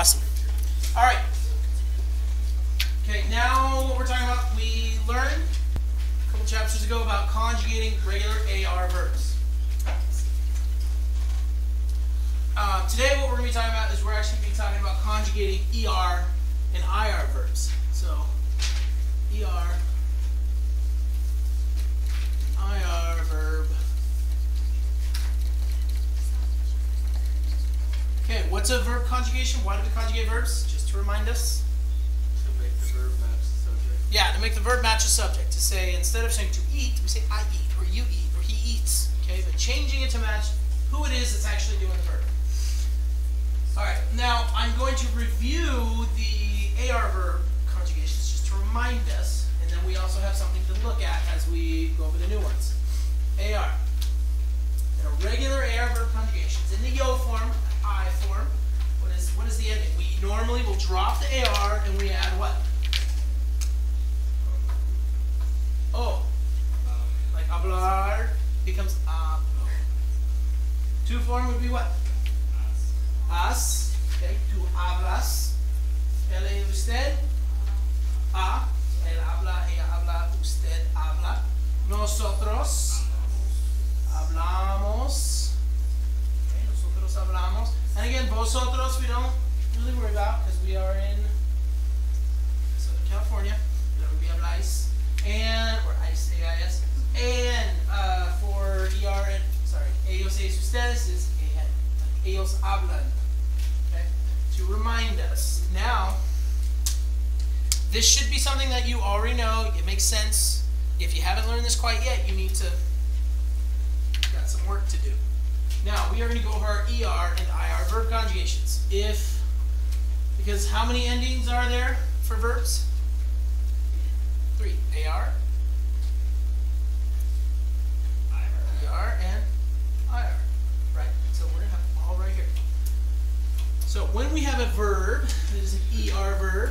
Awesome. All right. Okay, now what we're talking about, we learned a couple chapters ago about conjugating regular AR verbs. Uh, today what we're going to be talking about is we're actually going to be talking about conjugating ER and IR verbs. So, ER, IR verb. Okay, what's a verb conjugation? Why do we conjugate verbs? Just to remind us. To make the verb match the subject. Yeah, to make the verb match the subject. To say, instead of saying to eat, we say I eat, or you eat, or he eats. Okay, but changing it to match who it is that's actually doing the verb. Alright, now I'm going to review the AR verb conjugations just to remind us, and then we also have something to look at as we go over the new ones. AR regular AR verb conjugations, in the yo form, I form, what is the ending? We normally will drop the AR and we add what? Oh, like hablar becomes hablo. Tú form would be what? As. Okay, tú hablas. Él y usted. A. Él habla, ella habla, usted habla. Nosotros hablamos. Okay, nosotros hablamos. And again, vosotros we don't really worry about because we are in Southern California. That would be habláis. And, or ICE, AIS. And uh, for ER and, sorry, ellos y ustedes is AN. Ellos hablan. Okay? To remind us. Now, this should be something that you already know. It makes sense. If you haven't learned this quite yet, you need to got some work to do. Now we are going to go over our ER and IR verb conjugations. If because how many endings are there for verbs? Three. AR, IR, ER, and IR. Right. So we're going to have them all right here. So when we have a verb that is an ER verb,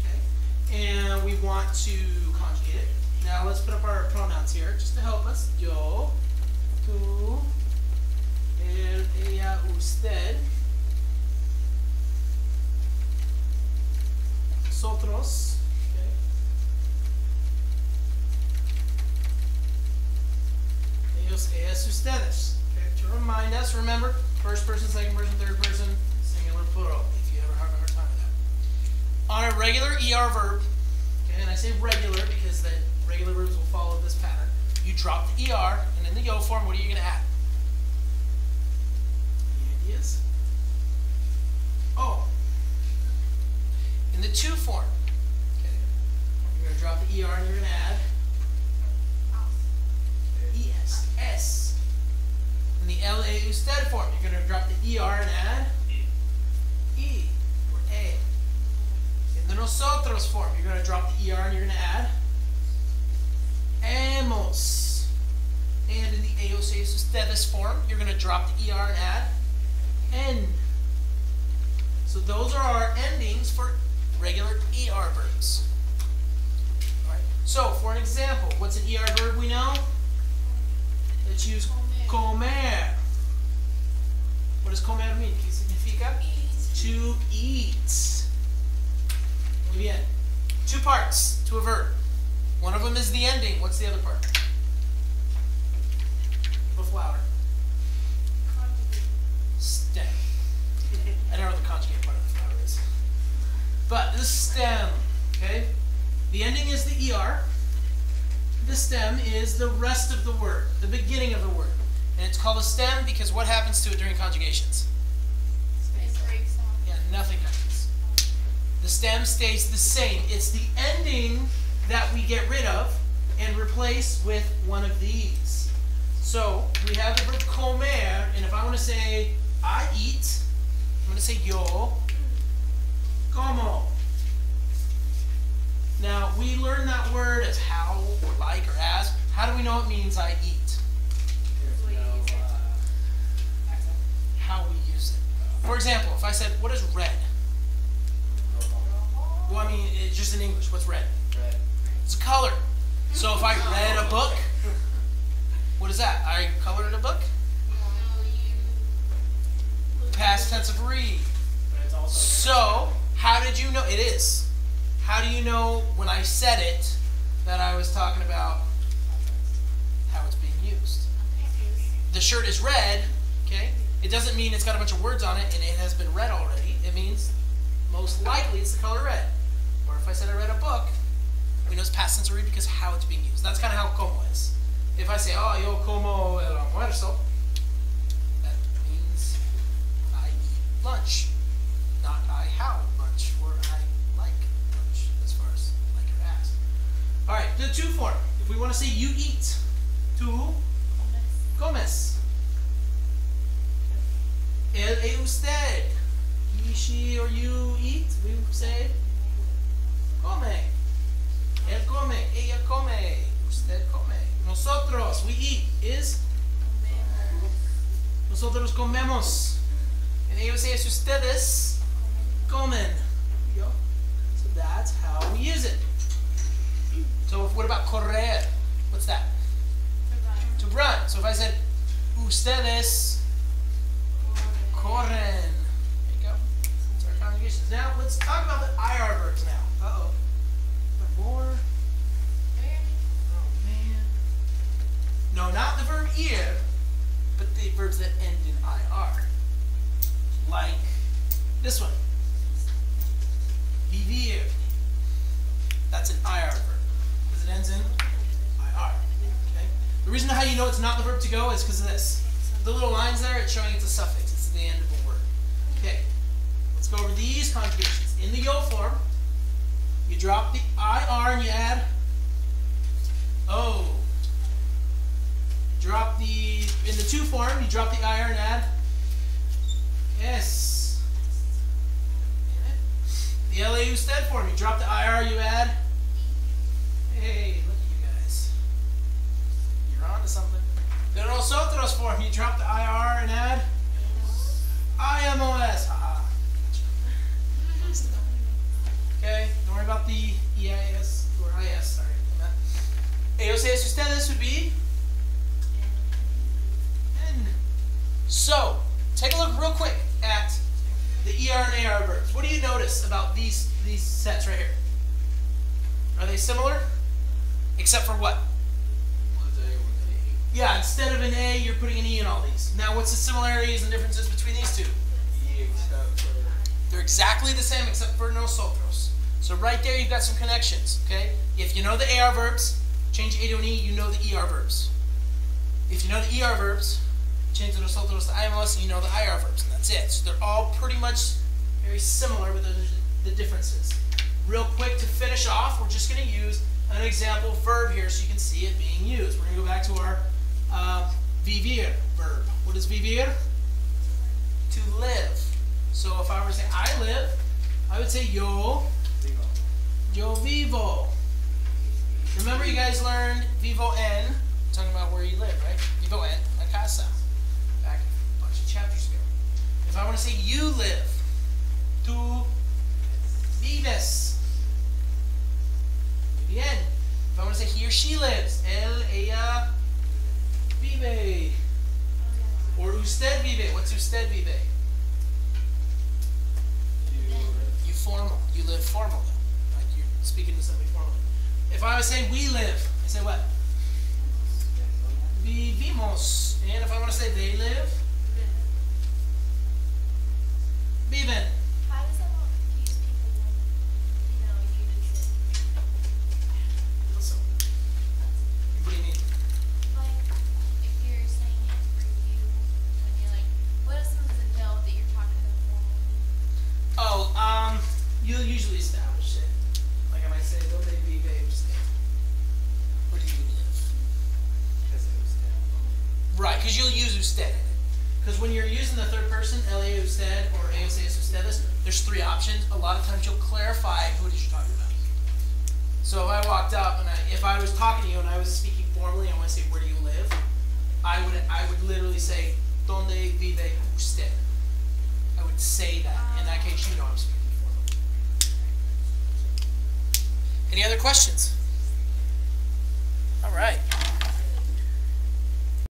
okay, and we want to conjugate it. Now let's put up our pronouns here just to help us. Yo, tú, él, ella, usted. Nosotros. Okay. Ellos, ellas, ustedes. Okay. To remind us, remember, first person, second person, third person, plural, if you ever have a hard time with that. On a regular ER verb, okay, and I say regular because the regular verbs will follow this pattern, you drop the ER, and in the yo form, what are you going tú add? Any ideas? Oh. In the to form, okay, you're going to drop the ER and you're going to add ES, S. In the LA usted form, you're going to drop the ER and add E, or A. In the nosotros form, you're going to drop the ER and you're going to add EMOS. And in the ellos, ustedes form, you're going to drop the ER and add N. So those are our endings for regular ER verbs. Alright. So for an example, what's an ER verb we know? Let's use comer. What does comer mean? ¿Qué significa? To eat. Muy bien. Two parts to a verb. One of them is the ending. What's the other part? Little louder. Stem. I don't know the conjugate part of the flower is. But the stem, okay? The ending is the ER. The stem is the rest of the word, the beginning of the word. And it's called a stem because what happens to it during conjugations? The stem stays the same. It's the ending that we get rid of and replace with one of these. So we have the verb comer, and if I want to say I eat, I'm going to say yo como. Now we learn that word as how or like or as. How do we know it means I eat? How we use it. For example, if I said, "What is red?" Well, I mean, it's just in English. What's red? Red. It's a color. So if I read a book, what is that? I colored a book. Past tense of read. But it's also So how did you know? It is. How do you know when I said it that I was talking about how it's being used? The shirt is red, okay? It doesn't mean it's got a bunch of words on it and it has been read already. It means most likely it's the color red. If I said I read a book, we know it's past tense read because how it's being used. That's kind of how como is. If I say, oh, yo como el almuerzo, that means I eat lunch, not I have lunch or I like lunch, as far as like your ass. All right, the tú form. If we want to say you eat, tú comes. El e usted. He, she, or you eat, we say come. Él come, ella come, usted come. Nosotros, we eat, is nosotros comemos. And ellos es ustedes comen. Go. So that's how we use it. So what about correr? What's that? To run. So if I said ustedes corren. There you go. That's our conjugations. Now let's talk about the IR verbs now. Oh. More. Oh man. No, not the verb ir, but the verbs that end in ir. Like this one. Vivir. That's an ir verb. Because it ends in ir. Okay? The reason how you know it's not the verb to go is because of this. The little lines there, it's showing it's a suffix. It's the end of a word. Okay. Let's go over these conjugations. In the yo form, you drop the IR and you add O. You drop the, in the tú form, you drop the IR and add S. The LA usted form, you drop the IR, you add Hey, look at you guys. You're on to something. The nosotros form, you drop the IR and add IMOS. Worry about the EIS or IS, sorry. Ellos, ellos, ustedes would be N. So, take a look real quick at the ER and AR verbs. What do you notice about these these sets right here? Are they similar? Except for what? One's A, one's A. Yeah, instead of an A, you're putting an E in all these. Now, what's the similarities and differences between these two? E except for They're exactly the same except for nosotros. So right there, you've got some connections. Okay, if you know the AR verbs, change A to an E, you know the ER verbs. If you know the ER verbs, change the nosotros to IMOS, and you know the IR verbs, and that's it. So they're all pretty much very similar, but there's the differences. Real quick to finish off, we're just going to use an example verb here so you can see it being used. We're going to go back to our uh, vivir verb. What is vivir? To live. So if I were to say I live, I would say yo. Yo vivo. Remember you guys learned vivo en, I'm talking about where you live, right? Vivo en la casa. Back a bunch of chapters ago. If I want to say you live, tú vives. Muy bien. If I want to say he or she lives, él, ella vive. Or usted vive. What's usted vive? You You formal. You live formal though. Speaking to somebody formally. If I was saying we live, I say what? Vivimos. And if I want to say they live, viven. How does that confuse people when, you know, you just So, what do you mean? like if you're saying it for you when you're like, what if someone doesn't know that you're talking to them formally? Oh, um, you'll usually establish it. Like I might say, donde vive? Where do you live? Right, because you'll use usted. Because when you're using the third person, LA usted or ellos ellas ustedes, there's three options. A lot of times you'll clarify who it is you're talking about. So if I walked up and I, if I was talking to you and I was speaking formally, I want to say, where do you live? I would, I would literally say, donde vive usted? I would say that. In that case, you know I'm speaking formally. Any other questions? All right.